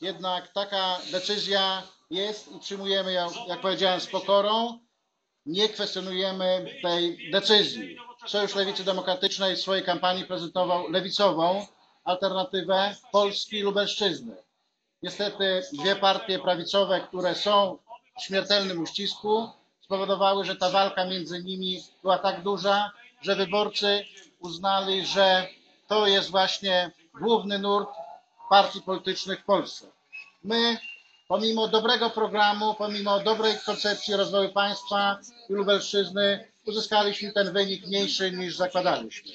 Jednak taka decyzja jest i przyjmujemy ją, jak powiedziałem, z pokorą. Nie kwestionujemy tej decyzji. Sojusz Lewicy Demokratycznej w swojej kampanii prezentował lewicową alternatywę Polski Lubelszczyzny. Niestety dwie partie prawicowe, które są w śmiertelnym uścisku, spowodowały, że ta walka między nimi była tak duża, że wyborcy uznali, że to jest właśnie główny nurt partii politycznych w Polsce. My, pomimo dobrego programu, pomimo dobrej koncepcji rozwoju państwa i Lubelszczyzny, uzyskaliśmy ten wynik mniejszy niż zakładaliśmy.